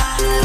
Blood,